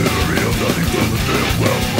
The area of nothing does a damn well